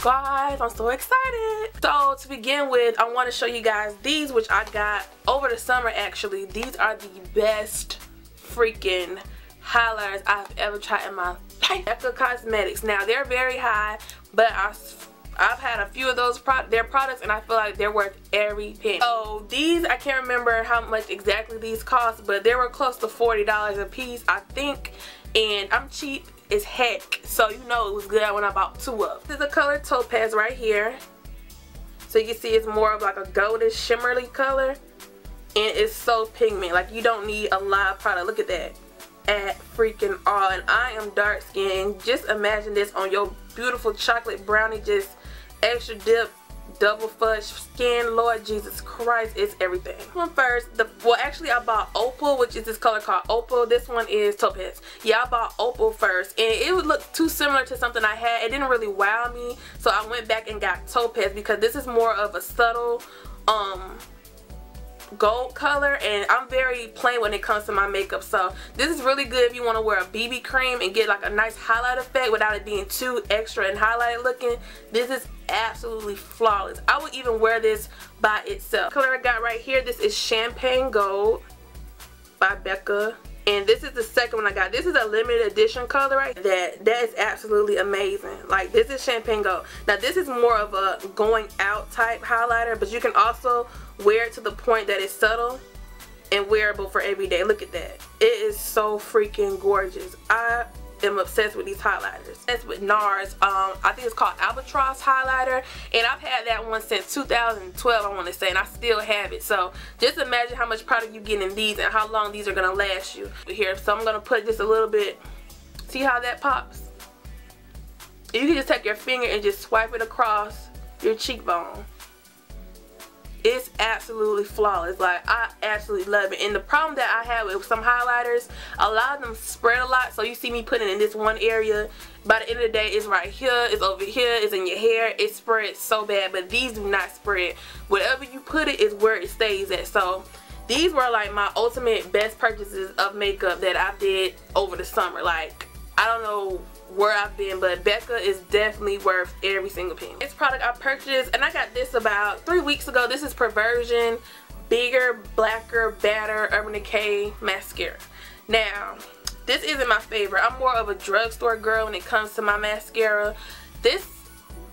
guys i'm so excited so to begin with i want to show you guys these which i got over the summer actually these are the best freaking highlighters i've ever tried in my life Becca Cosmetics now they're very high but i I've had a few of those pro their products and I feel like they're worth every penny. So these, I can't remember how much exactly these cost, but they were close to $40 a piece, I think. And I'm cheap as heck, so you know it was good when I bought two of. This is the color Topaz right here. So you can see it's more of like a goldish shimmery color. And it's so pigment. Like you don't need a lot of product. Look at that at freaking all and I am dark skinned just imagine this on your beautiful chocolate brownie just extra dip double fudge skin lord jesus christ it's everything. One first the well actually i bought opal which is this color called opal. This one is topaz. Yeah i bought opal first and it would look too similar to something i had. It didn't really wow me so i went back and got topaz because this is more of a subtle um gold color and I'm very plain when it comes to my makeup. So this is really good if you want to wear a BB cream and get like a nice highlight effect without it being too extra and highlighted looking. This is absolutely flawless I would even wear this by itself color I got right here this is champagne gold by Becca and this is the second one I got. This is a limited edition color right that that is absolutely amazing. Like this is champagne gold. Now this is more of a going out type highlighter, but you can also wear it to the point that it's subtle and wearable for every day. Look at that. It is so freaking gorgeous. I am obsessed with these highlighters. That's with NARS. Um, I think it's called Albatross highlighter. And I've had that one since 2012, I want to say. And I still have it. So just imagine how much product you get in these and how long these are going to last you. Here, so I'm going to put just a little bit. See how that pops? You can just take your finger and just swipe it across your cheekbone it's absolutely flawless. Like I absolutely love it. And the problem that I have with some highlighters a lot of them spread a lot. So you see me putting in this one area. By the end of the day it's right here it's over here it's in your hair. It spreads so bad but these do not spread. Wherever you put it is where it stays at. So these were like my ultimate best purchases of makeup that I did over the summer. Like I don't know where I've been but Becca is definitely worth every single penny. This product I purchased and I got this about three weeks ago. This is Perversion Bigger, Blacker, Badder Urban Decay Mascara. Now, this isn't my favorite. I'm more of a drugstore girl when it comes to my mascara. This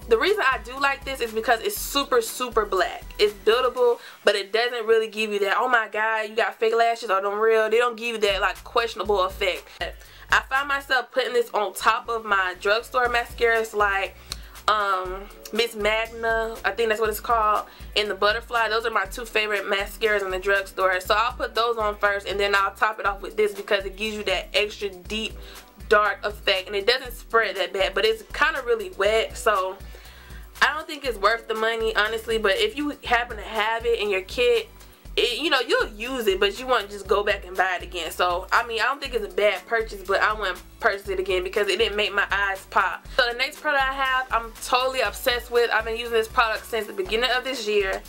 the reason I do like this is because it's super super black it's buildable but it doesn't really give you that oh my god you got fake lashes or them real they don't give you that like questionable effect I find myself putting this on top of my drugstore mascaras like um, Miss Manga, I think that's what it's called, and the Butterfly. Those are my two favorite mascaras in the drugstore. So I'll put those on first and then I'll top it off with this because it gives you that extra deep dark effect and it doesn't spread that bad but it's kind of really wet so I don't think it's worth the money honestly but if you happen to have it in your kit it, you know, you'll use it, but you won't just go back and buy it again. So, I mean, I don't think it's a bad purchase, but I wouldn't purchase it again because it didn't make my eyes pop. So the next product I have, I'm totally obsessed with. I've been using this product since the beginning of this year.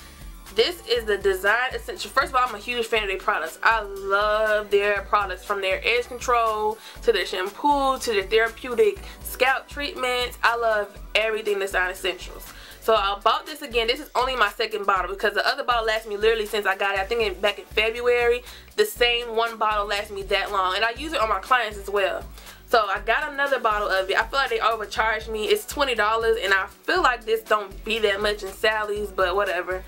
This is the Design Essential. First of all, I'm a huge fan of their products. I love their products from their edge control to their shampoo to their therapeutic scalp treatments. I love everything Design Essentials. So I bought this again. This is only my second bottle because the other bottle lasts me literally since I got it. I think in, back in February. The same one bottle lasts me that long. And I use it on my clients as well. So I got another bottle of it. I feel like they overcharged me. It's $20 and I feel like this don't be that much in Sally's, but whatever.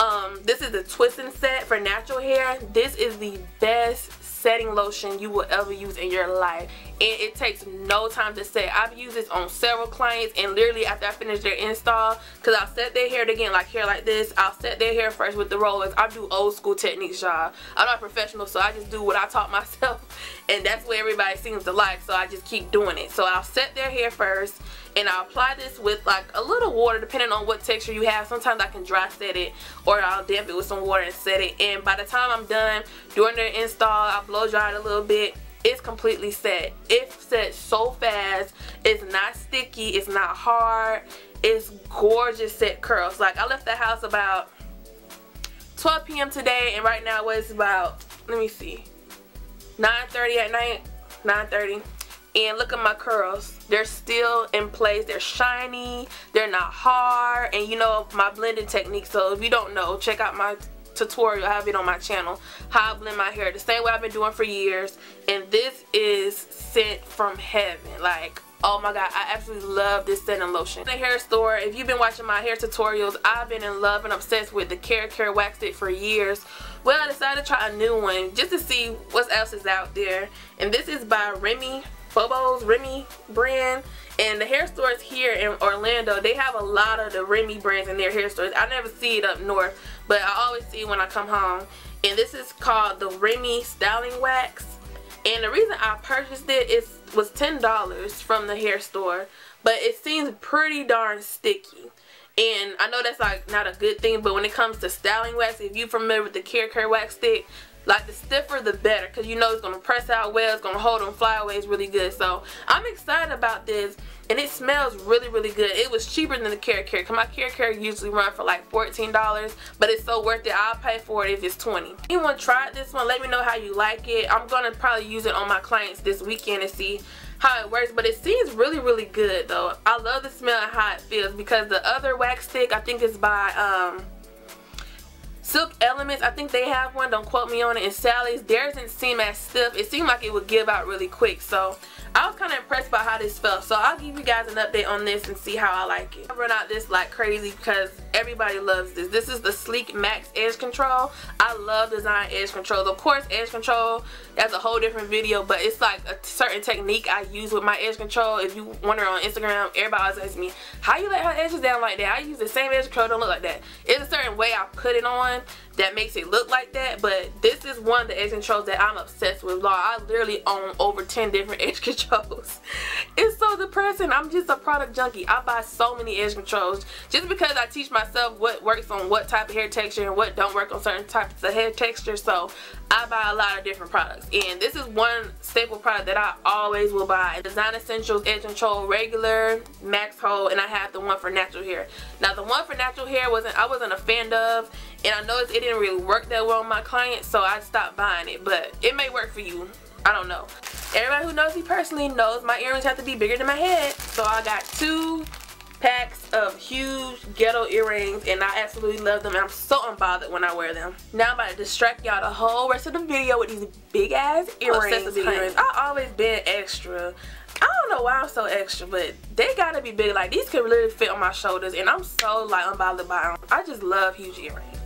Um, this is the twisting set for natural hair. This is the best setting lotion you will ever use in your life and it takes no time to set. I've used this on several clients and literally after I finish their install because I'll set their hair again like hair like this. I'll set their hair first with the rollers. I do old school techniques y'all. I'm not professional so I just do what I taught myself and that's what everybody seems to like so I just keep doing it. So I'll set their hair first and I'll apply this with like a little water depending on what texture you have. Sometimes I can dry set it or I'll damp it with some water and set it. And by the time I'm done during the install I'll blow dry it a little bit it's completely set. It's set so fast. It's not sticky. It's not hard. It's gorgeous set curls. Like I left the house about 12 p.m. today and right now it's about let me see 9:30 at night 9:30 and look at my curls. They're still in place. They're shiny. They're not hard. And you know my blending technique. So if you don't know check out my tutorial I have it on my channel how I blend my hair the same way I've been doing for years and this is sent from heaven like Oh my god, I absolutely love this setting lotion. The hair store, if you've been watching my hair tutorials, I've been in love and obsessed with the Care Care Wax Stick for years. Well, I decided to try a new one just to see what else is out there. And this is by Remy Phobos Remy brand and the hair stores here in Orlando they have a lot of the Remy brands in their hair stores. I never see it up north but I always see it when I come home. And this is called the Remy styling wax. And the reason I purchased it is was $10 from the hair store but it seems pretty darn sticky. And I know that's like not a good thing but when it comes to styling wax if you're familiar with the Care Care wax stick like the stiffer the better because you know it's going to press out well it's going to hold on flyaways really good. So I'm excited about this and it smells really really good. It was cheaper than the Care Care because my Care Care usually run for like $14 but it's so worth it. I'll pay for it if it's 20 anyone tried this one let me know how you like it. I'm gonna probably use it on my clients this weekend and see how it works but it seems really really good though. I love the smell and how it feels because the other wax stick I think is by um Silk Elements, I think they have one, don't quote me on it, and Sally's, theirs didn't seem as stiff. It seemed like it would give out really quick, so I was kind of impressed by how this felt. So I'll give you guys an update on this and see how I like it. I run out this like crazy because everybody loves this. This is the Sleek Max Edge Control. I love design edge control. Of course, edge control, that's a whole different video, but it's like a certain technique I use with my edge control. If you wonder on Instagram, everybody always asks me, how you let her edges down like that? I use the same edge control, don't look like that. It's a certain way I put it on that makes it look like that but this is one of the edge controls that I'm obsessed with Law. I literally own over 10 different edge controls it's so depressing. I'm just a product junkie. I buy so many edge controls just because I teach myself what works on what type of hair texture and what don't work on certain types of hair texture. So I buy a lot of different products. And this is one staple product that I always will buy. Design Essentials Edge Control Regular Max Hold and I have the one for natural hair. Now the one for natural hair wasn't I wasn't a fan of and I noticed it didn't really work that well on my clients so I stopped buying it. But it may work for you I don't know everybody who knows me personally knows my earrings have to be bigger than my head so I got two packs of huge ghetto earrings and I absolutely love them and I'm so unbothered when I wear them. Now I'm about to distract y'all the whole rest of the video with these big ass earrings. earrings. I always been extra. I don't know why I'm so extra, but they gotta be big. Like these could literally fit on my shoulders, and I'm so like unbothered by them. I just love huge earrings.